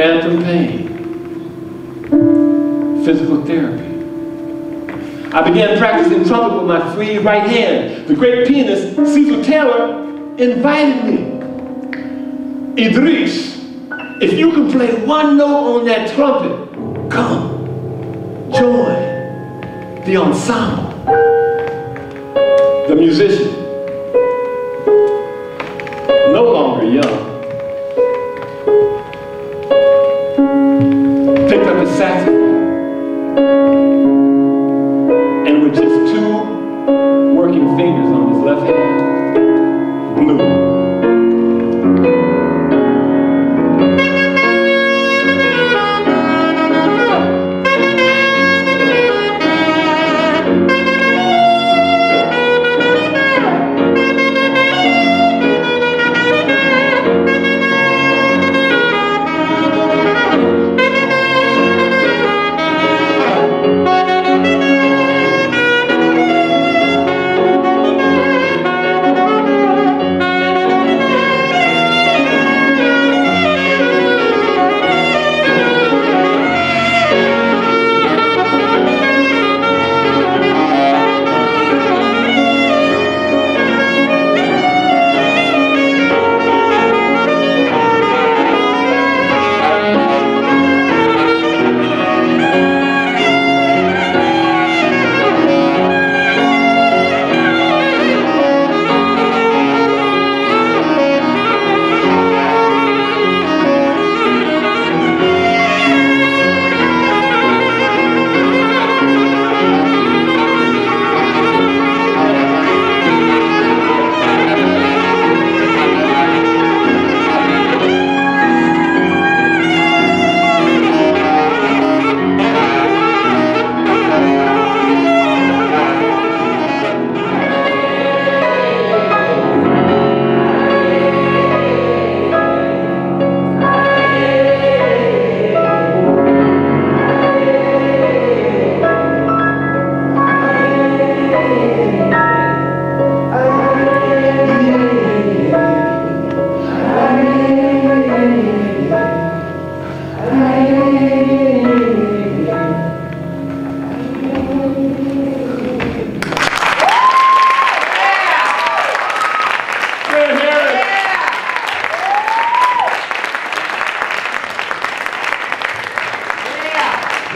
phantom pain, physical therapy. I began practicing trumpet with my free right hand. The great pianist Cecil Taylor invited me. Idris, if you can play one note on that trumpet, come, join the ensemble. The musician,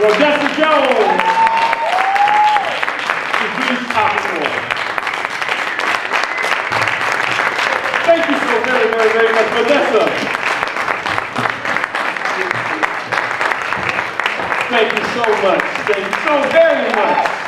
Rhodessa Jones. Thank you so very, very, very much, Vanessa. Thank you so much. Thank you so very much.